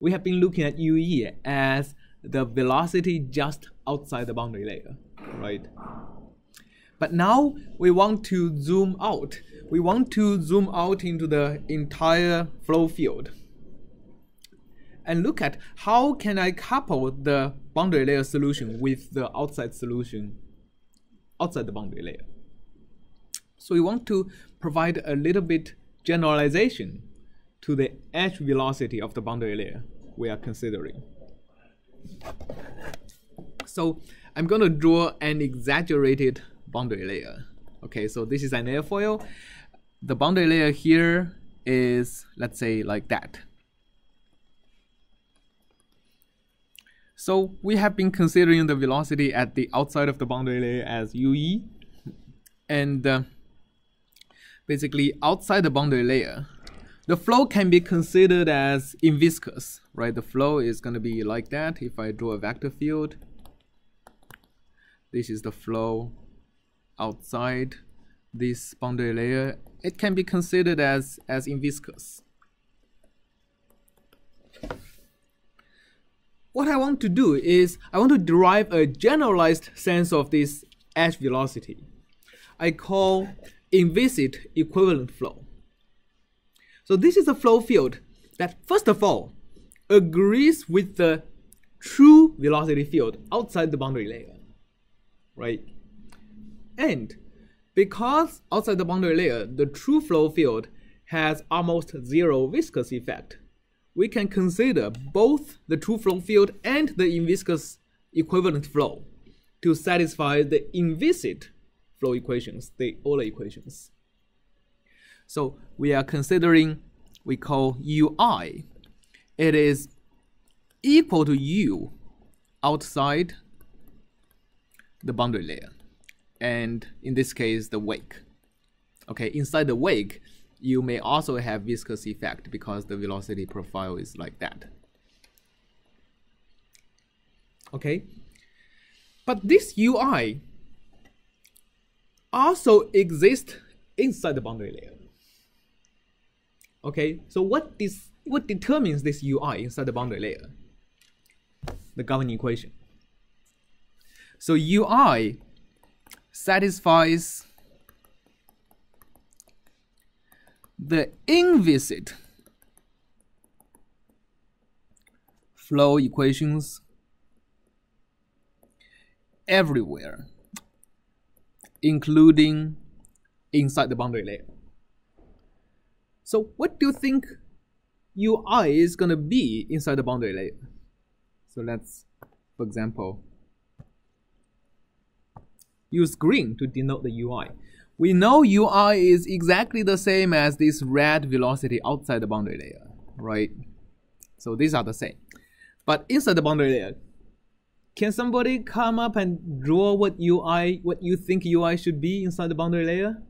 we have been looking at UE as the velocity just outside the boundary layer, right? But now we want to zoom out. We want to zoom out into the entire flow field and look at how can I couple the boundary layer solution with the outside solution outside the boundary layer. So we want to provide a little bit generalization to the edge velocity of the boundary layer we are considering. So I'm going to draw an exaggerated boundary layer. Okay, so this is an airfoil. The boundary layer here is, let's say, like that. So we have been considering the velocity at the outside of the boundary layer as UE. And uh, basically outside the boundary layer, the flow can be considered as inviscous, right? The flow is going to be like that. If I draw a vector field, this is the flow outside this boundary layer. It can be considered as, as inviscous. what I want to do is I want to derive a generalized sense of this edge velocity. I call inviscid equivalent flow. So this is a flow field that first of all agrees with the true velocity field outside the boundary layer, right? And because outside the boundary layer, the true flow field has almost zero viscous effect, we can consider both the true flow field and the inviscous equivalent flow to satisfy the inviscid flow equations, the Euler equations. So we are considering, we call UI. It is equal to U outside the boundary layer. And in this case, the wake. Okay, inside the wake, you may also have viscous effect because the velocity profile is like that. Okay, but this UI also exists inside the boundary layer. Okay, so what this what determines this UI inside the boundary layer? The governing equation. So UI satisfies the inviscid flow equations everywhere, including inside the boundary layer. So what do you think UI is going to be inside the boundary layer? So let's, for example, use green to denote the UI we know UI is exactly the same as this red velocity outside the boundary layer, right? So these are the same. But inside the boundary layer, can somebody come up and draw what UI, what you think UI should be inside the boundary layer?